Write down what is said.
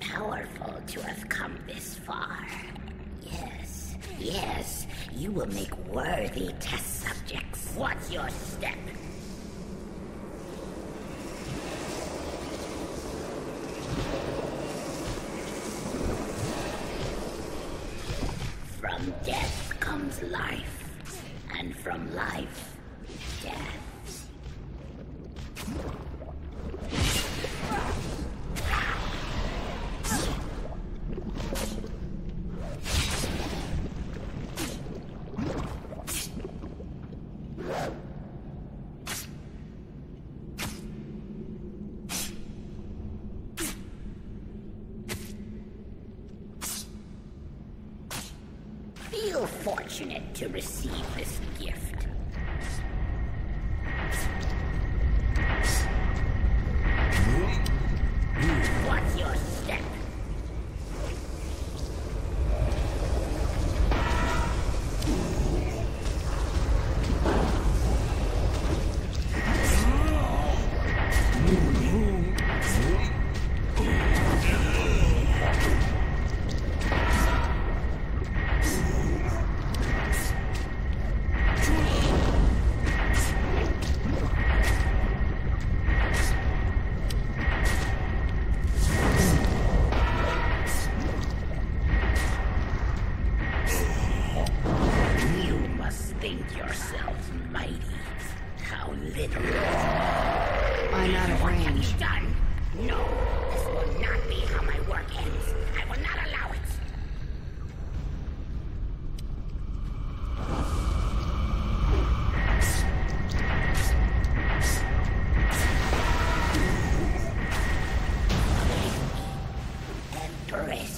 powerful to have come this far. Yes, yes, you will make worthy test subjects. What's your step? From death comes life, and from life, death. Feel fortunate to receive this gift. little. I'm out of range. Done. No, this will not be how my work ends. I will not allow it. Empress.